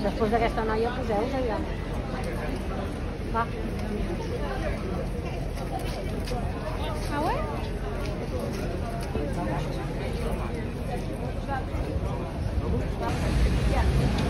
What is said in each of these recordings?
Després d'aquesta noia, poseu-vos allà. Va. Am I close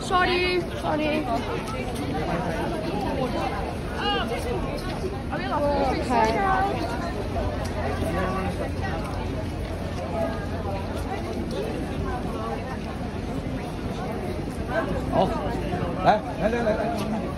sorry sorry。好，来来来来来。